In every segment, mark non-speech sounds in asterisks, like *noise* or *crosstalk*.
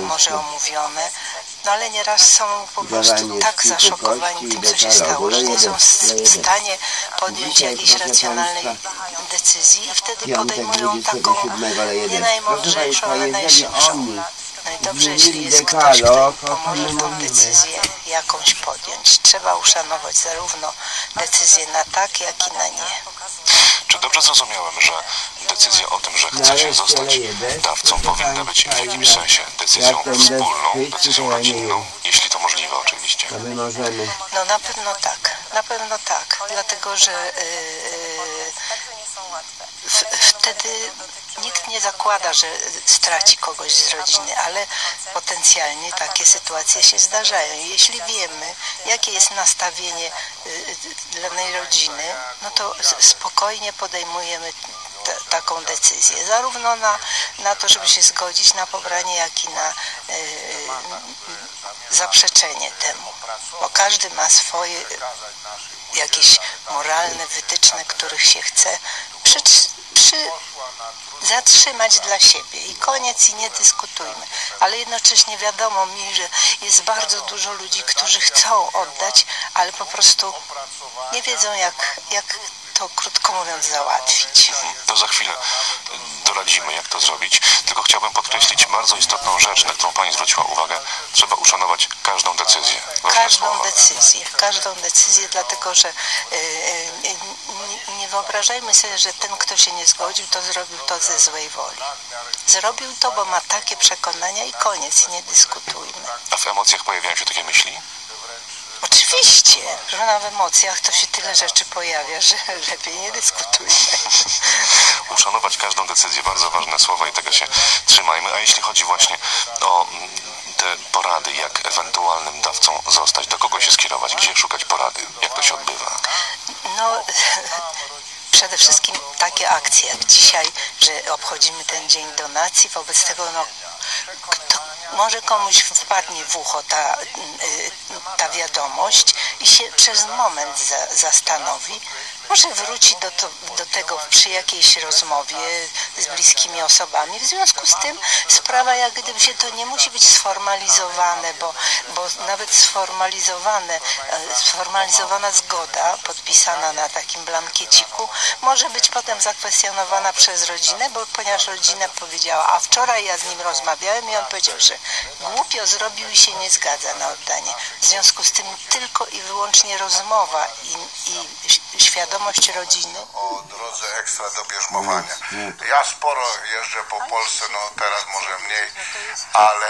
Może omówione, no ale nieraz są po prostu tak zaszokowani tym, co się stało, że nie są w stanie podjąć jakiejś racjonalnej decyzji i wtedy podejmują taką 27 ale jeden. nie najmądrzejszą, ale najszybszą. No i dobrze, jeśli jest ktoś, kto pomoże tą decyzję jakąś podjąć. Trzeba uszanować zarówno decyzję na tak, jak i na nie. Czy dobrze zrozumiałem, że decyzja o tym, że chce się zostać dawcą powinna być w jakimś ja- sensie decyzją wspólną, decyzją rodzinną, jeśli to możliwe oczywiście. No na pewno tak, na pewno tak, dlatego że yy, w, wtedy nikt nie zakłada, że straci kogoś z rodziny, ale potencjalnie takie sytuacje się zdarzają. Jeśli wiemy, jakie jest nastawienie yy, danej rodziny, no to spokojnie podejmujemy taką decyzję, zarówno na, na to, żeby się zgodzić na pobranie, jak i na yy, zaprzeczenie temu, bo każdy ma swoje jakieś moralne wytyczne, których się chce przy, przy, zatrzymać dla siebie i koniec i nie dyskutujmy. Ale jednocześnie wiadomo mi, że jest bardzo dużo ludzi, którzy chcą oddać, ale po prostu nie wiedzą jak, jak to krótko mówiąc załatwić. To za chwilę doradzimy, jak to zrobić. Tylko chciałbym podkreślić bardzo istotną rzecz, na którą Pani zwróciła uwagę. Trzeba uszanować każdą decyzję. Ważne każdą słowa. decyzję, każdą decyzję, dlatego że y, y, nie, wyobrażajmy sobie, że ten, kto się nie zgodził, to zrobił to ze złej woli. Zrobił to, bo ma takie przekonania i koniec, nie dyskutujmy. A w emocjach pojawiają się takie myśli? Oczywiście, że na w emocjach to się tyle rzeczy pojawia, że *laughs* lepiej nie dyskutujmy. *laughs* Uszanować każdą decyzję, bardzo ważne słowa i tego się trzymajmy. A jeśli chodzi właśnie o te porady, jak ewentualnym dawcą zostać, do kogo się skierować, gdzie szukać porady, jak to się odbywa? No, *laughs* przede wszystkim takie akcje jak dzisiaj, że obchodzimy ten dzień donacji, wobec tego no, kto, może komuś wpadnie w ucho ta, y, ta wiadomość i się przez moment za, zastanowi, może wróci do, to, do tego przy jakiejś rozmowie z bliskimi osobami. W związku z tym sprawa jak gdyby się to nie musi być sformalizowane, bo, bo nawet sformalizowane, e, sformalizowana zgoda podpisana na takim blankieciku może być potem zakwestionowana przez rodzinę, bo ponieważ rodzina powiedziała, a wczoraj ja z nim rozmawiałem i on powiedział, że głupio zrobił i się nie zgadza na oddanie. W związku z tym tylko i wyłącznie rozmowa i, i świadomość rodziny o drodze ekstra do bierzmowania. Ja sporo jeżdżę po Polsce, no teraz może mniej, ale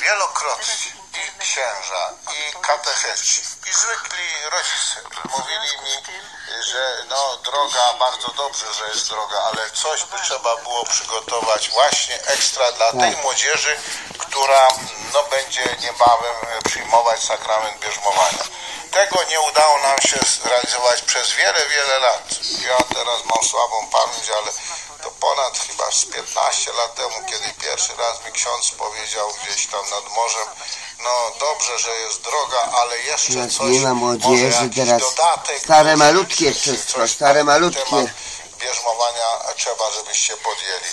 wielokrotnie i księża, i katecheci, i zwykli rodzice mówili mi, że no droga, bardzo dobrze, że jest droga, ale coś by trzeba było przygotować właśnie ekstra dla tej młodzieży, która no będzie niebawem przyjmować sakrament bierzmowania. Tego nie udało nam się zrealizować przez wiele, wiele lat. Ja teraz mam słabą pamięć, ale to ponad chyba z 15 lat temu, kiedy pierwszy raz mi ksiądz powiedział gdzieś tam nad morzem, no dobrze, że jest droga, ale jeszcze Teraz coś, nie ma młodzieży, teraz dodatek, stare malutkie wszystko, stare malutkie. temat Bierzmowania trzeba, żebyście podjęli.